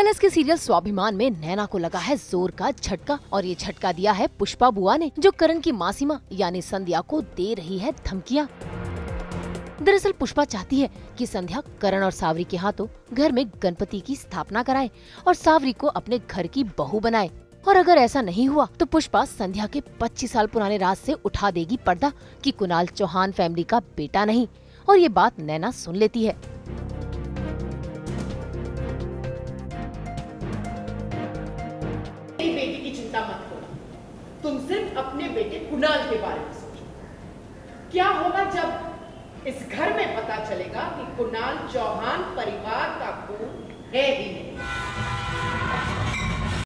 Colours के serial स्वाभिमान में नैना को लगा है ज़ोर का झटका और ये झटका दिया है पुष्पा बुआ ने, जो करण की मासीमा, यानी संध्या को दे रही है धमकियाँ। दरअसल पुष्पा चाहती है कि संध्या करण और सावरी के हाथों घर में गणपति की स्थापना कराए और सावरी को अपने घर की बहू बनाए। और अगर ऐसा नहीं हुआ तो पुष्पा संध्या के 25 साल पुराने राज से उठा देगी पर्दा कि कुणाल चौहान फैमिली का बेटा नहीं। और ये बात नैना सुन लेती है। की चिंता मत करो। तुम सिर्फ़ अपने बेटे कुणाल के बारे में सोचो। क्या होगा जब इस घर में पता चलेगा कि कुणाल चौहान परिवार का खून है ही